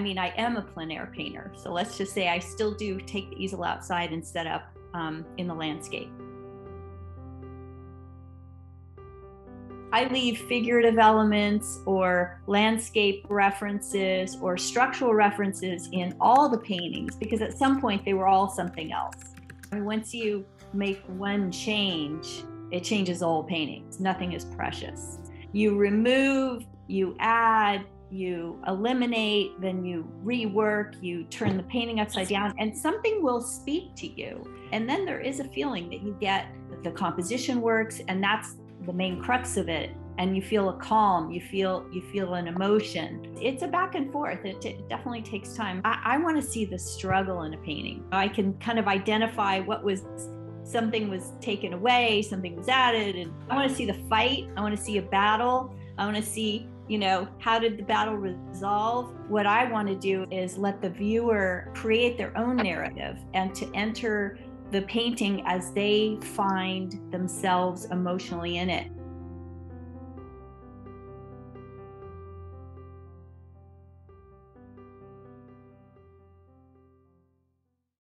I mean, I am a plein air painter. So let's just say I still do take the easel outside and set up um, in the landscape. I leave figurative elements or landscape references or structural references in all the paintings because at some point they were all something else. once you make one change, it changes all paintings. Nothing is precious. You remove, you add, you eliminate, then you rework, you turn the painting upside down, and something will speak to you. And then there is a feeling that you get the composition works, and that's the main crux of it. And you feel a calm you feel you feel an emotion. It's a back and forth. It, t- definitely takes time. I, I want to see the struggle in a painting. I can kind of identify what was something was taken away something was added and i want to see the fight. I want to see a battle. I want to see you know how did the battle resolve? What i want to do is let the viewer create their own narrative and to enter the painting as they find themselves emotionally in it